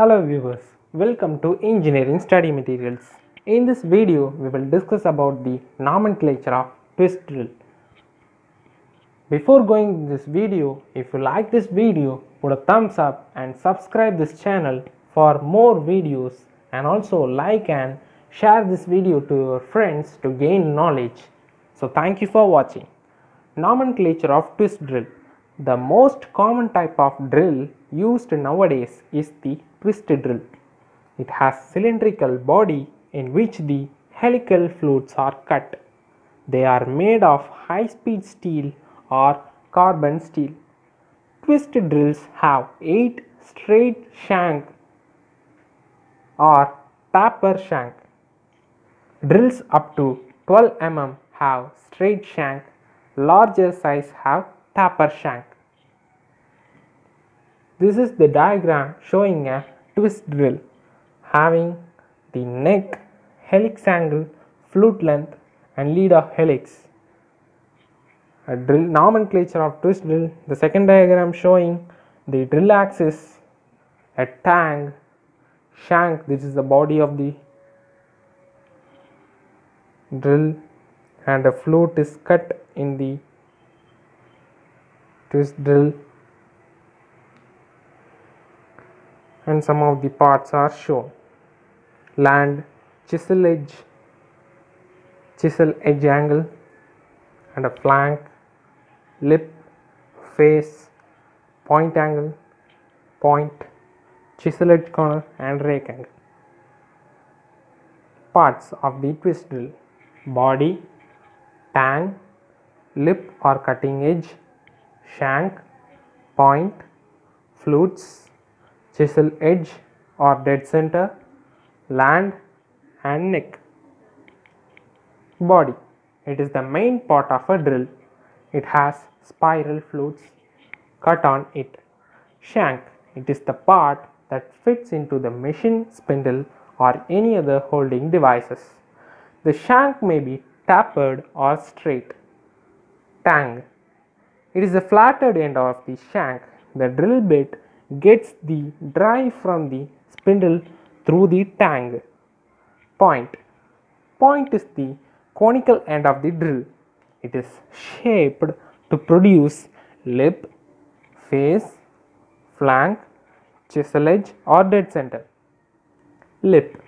Hello viewers, welcome to Engineering Study Materials. In this video, we will discuss about the nomenclature of twist drill. Before going this video, if you like this video, put a thumbs up and subscribe this channel for more videos and also like and share this video to your friends to gain knowledge. So thank you for watching. Nomenclature of twist drill. The most common type of drill used nowadays is the twist drill. It has cylindrical body in which the helical flutes are cut. They are made of high speed steel or carbon steel. Twist drills have 8 straight shank or taper shank. Drills up to 12 mm have straight shank, larger size have taper shank. This is the diagram showing a twist drill having the neck, helix angle, flute length and lead of helix. A drill nomenclature of twist drill. The second diagram showing the drill axis, a tang, shank. This is the body of the drill and a flute is cut in the twist drill and some of the parts are shown. Land chisel edge chisel edge angle and a flank lip face point angle point chisel edge corner and rake angle. Parts of the twist drill. Body tang lip or cutting edge shank point flutes chisel edge or dead center land and neck. Body it is the main part of a drill. It has spiral flutes cut on it. Shank it is the part that fits into the machine spindle or any other holding devices. The shank may be tapered or straight. Tang it is the flattened end of the shank. The drill bit gets the drive from the spindle through the tang. Point. Point is the conical end of the drill. It is shaped to produce lip face flank chisel edge or dead center. Lip.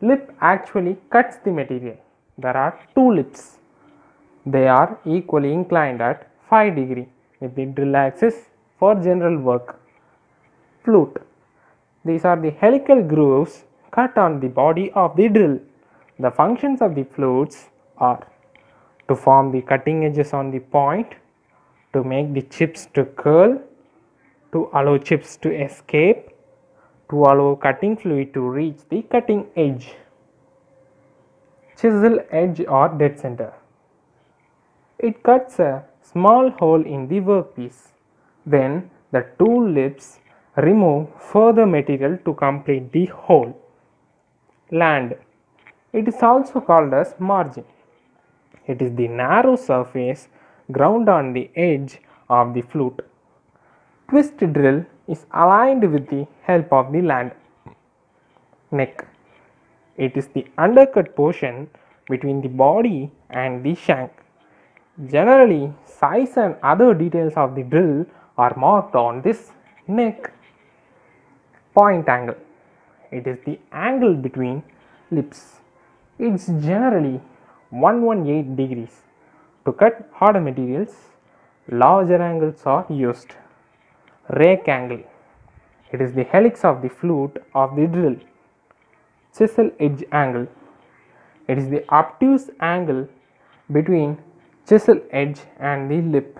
Lip actually cuts the material. There are two lips. They are equally inclined at 5 degree with the drill axis for general work flute. These are the helical grooves cut on the body of the drill. The functions of the flutes are to form the cutting edges on the point to make the chips to curl to allow chips to escape to allow cutting fluid to reach the cutting edge. Chisel edge or dead center. It cuts a small hole in the workpiece. Then the two lips remove further material to complete the hole land. It is also called as margin. It is the narrow surface ground on the edge of the flute. Twist drill is aligned with the help of the land. Neck. It is the undercut portion between the body and the shank. Generally size and other details of the drill are marked on this neck point angle. It is the angle between lips. It's generally 118 degrees. To cut harder materials larger angles are used. Rake angle. It is the helix of the flute of the drill. Chisel edge angle. It is the obtuse angle between chisel edge and the lip